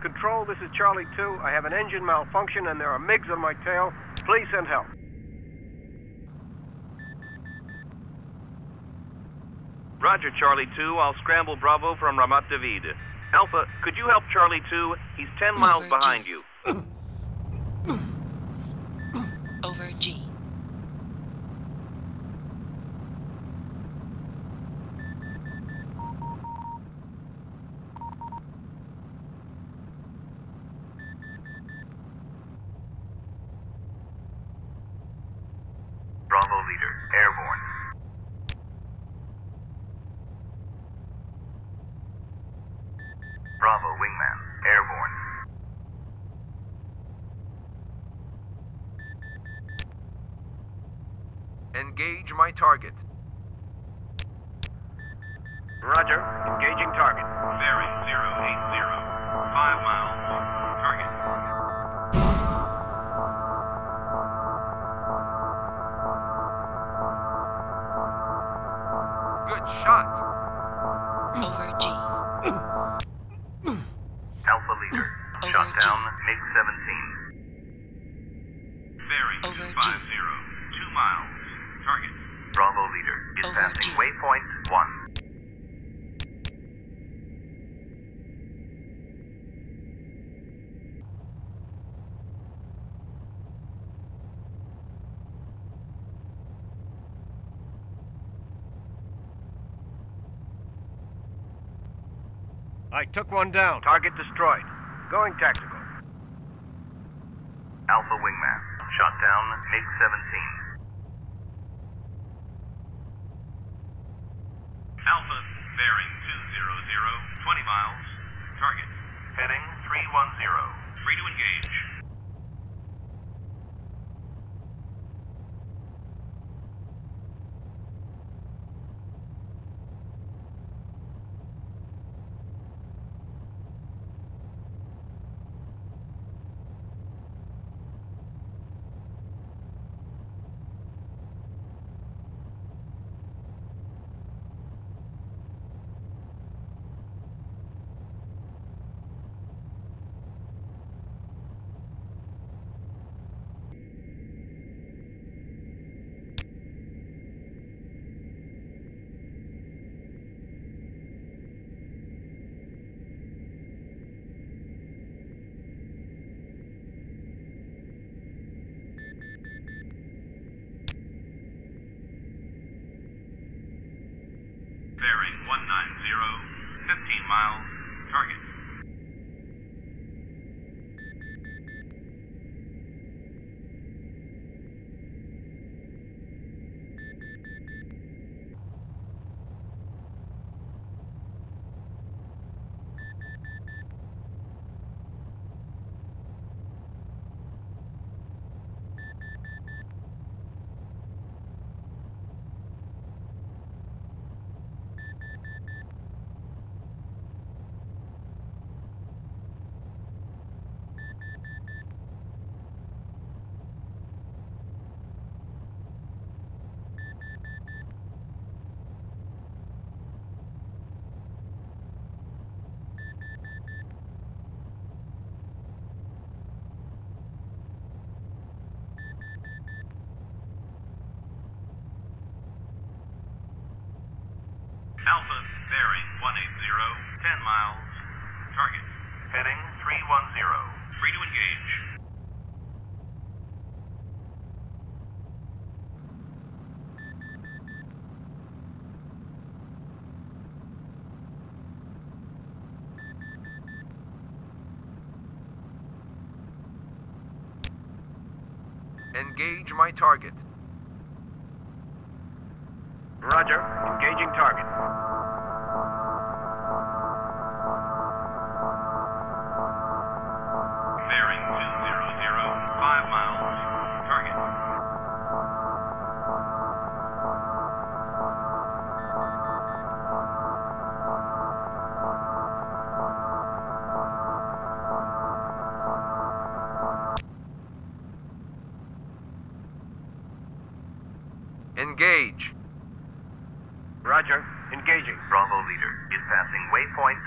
Control, this is Charlie 2. I have an engine malfunction and there are MiGs on my tail. Please send help. Roger, Charlie 2. I'll scramble Bravo from Ramat David. Alpha, could you help Charlie 2? He's 10 miles behind you. Over G. Bravo leader, airborne. Bravo wingman, airborne. Engage my target. Roger. Engaging target. Bearing 080. Five miles. Target. Good shot. Over G. Alpha leader, Over shot G. down MiG 17. Bearing Over G. Waypoint 1. I took one down. Target destroyed. Going tactical. Alpha Wingman. Shot down MiG-17. Bearing 190, 15 miles. Target. Alpha bearing 180, 10 miles. Target. Heading 310. Free to engage. Engage my target. Roger. Engaging target. Bravo leader is passing waypoint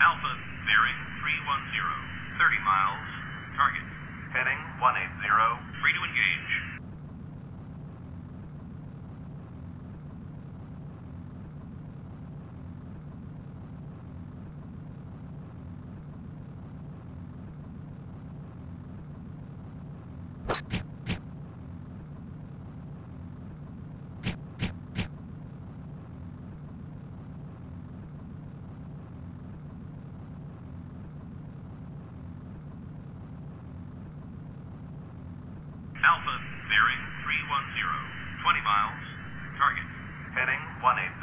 Alpha, bearing 310, 30 miles. Target. Heading 180, free to engage. Alpha, bearing 310, 20 miles. Target. Heading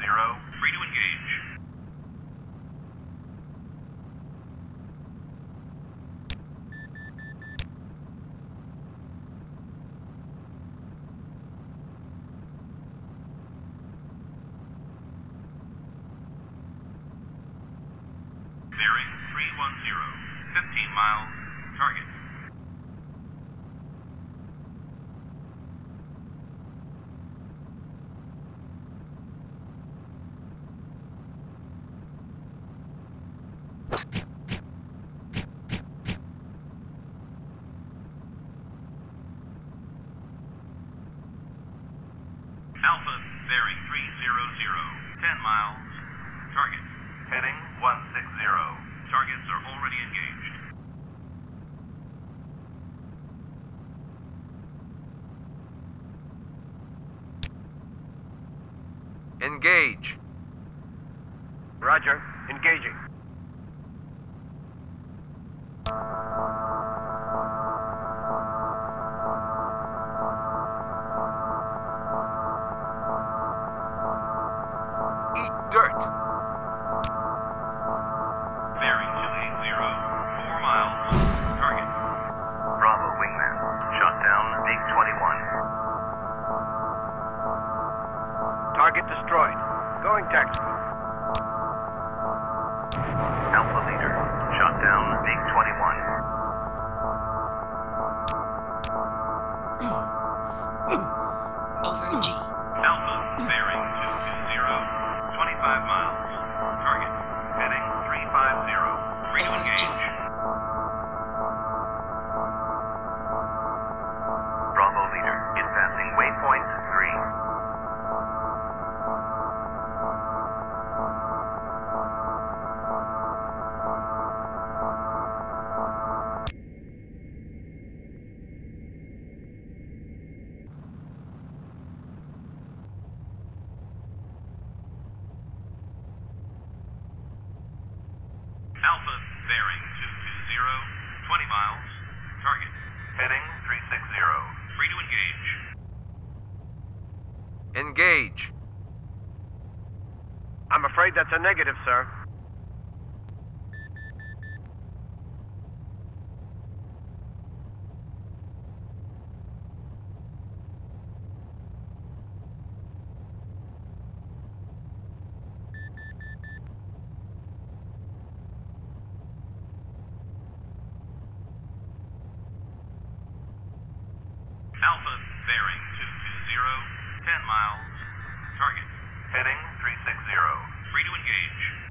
180, free to engage. Bearing 310, 15 miles. Target. Alpha, bearing 300, 10 miles. Target. Heading 160. Targets are already engaged. Engage. Roger. Engaging. Tactical. Alpha, bearing 220, 20 miles. Target. Heading 360. Free to engage. Engage. I'm afraid that's a negative, sir. Alpha bearing 220, 10 miles. Target. Heading 360. Free to engage.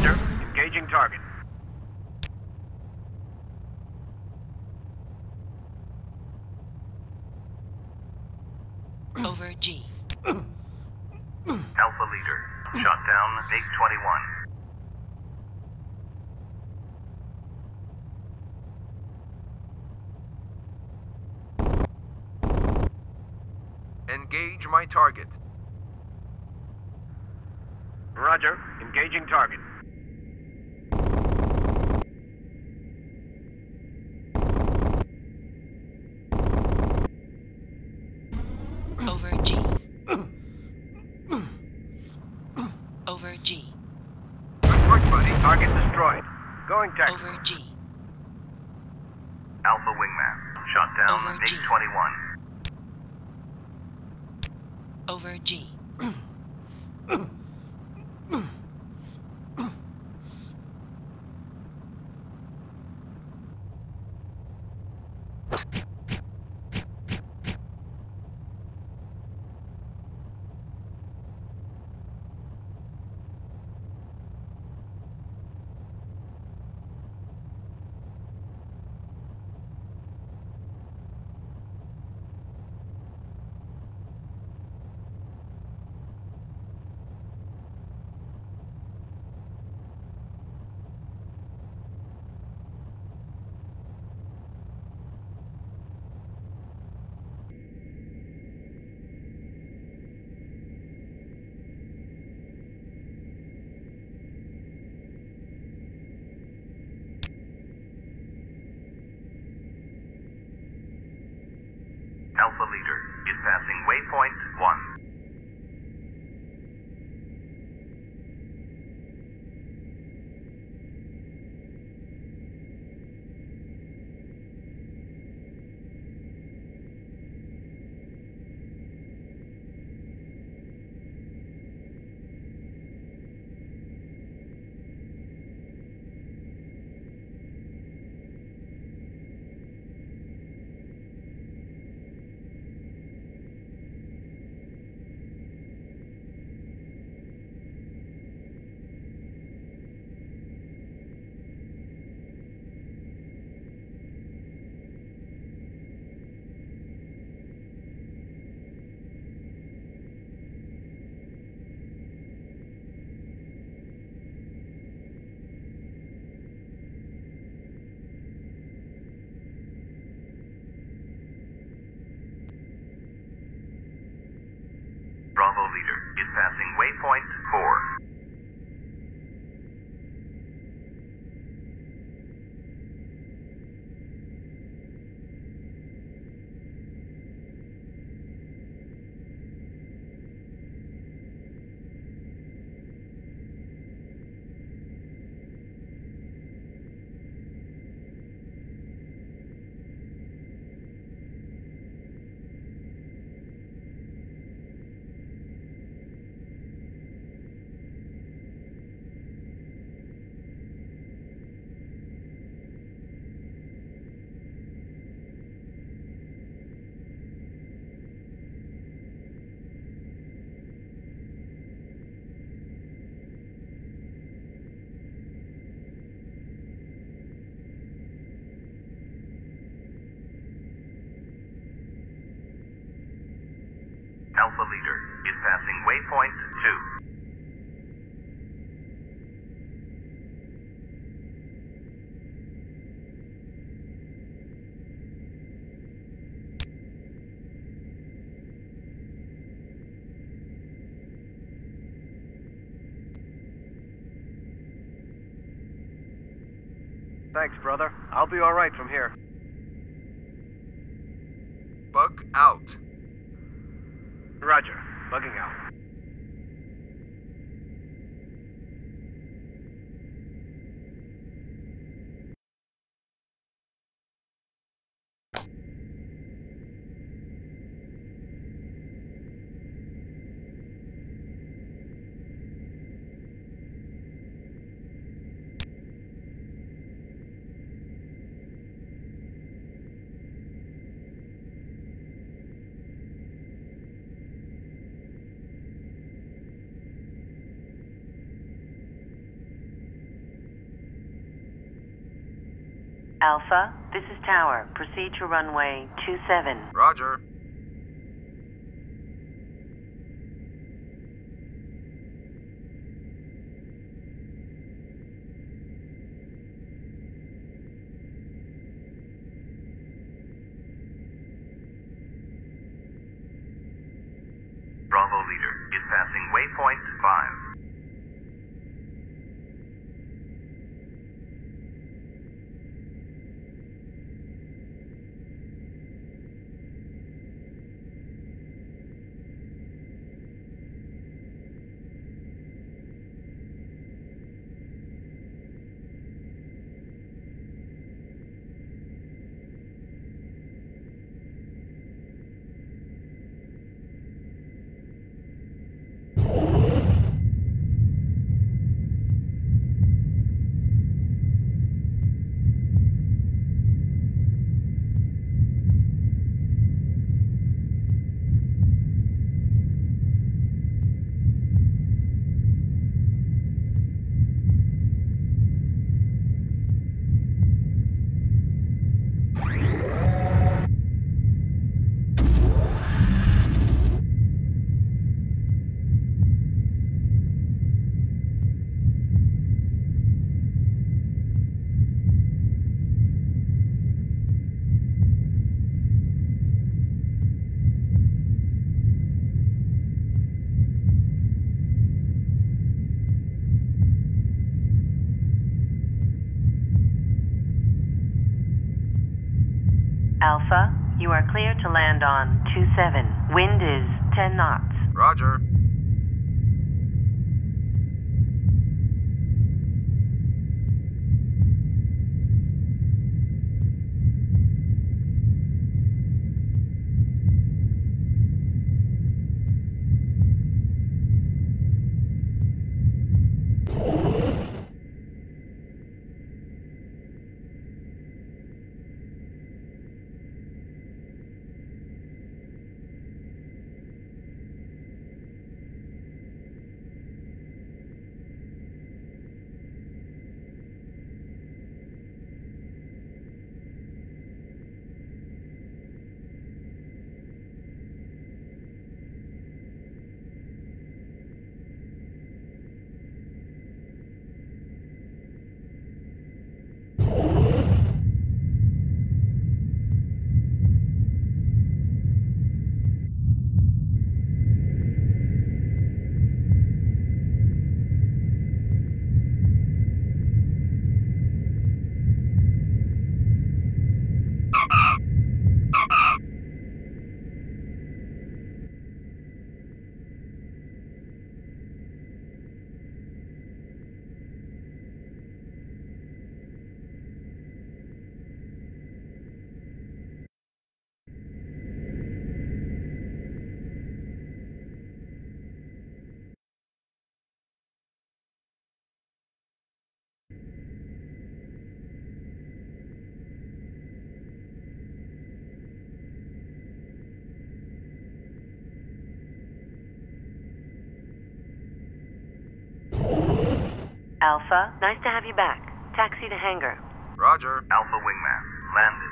Roger. Engaging target. Over G. Alpha leader. Shot down MiG 21. Engage my target. Roger. Engaging target. Over G. Over G. Good work, buddy. Target destroyed. Going tactical. Over G. Alpha wingman. Shot down Over MiG G. 21. Over G. passing Thanks, brother. I'll be all right from here. Alpha, this is Tower. Proceed to runway 27. Roger. Clear to land on 27. Wind is 10 knots. Roger. Alpha, nice to have you back. Taxi to hangar. Roger. Alpha wingman landed.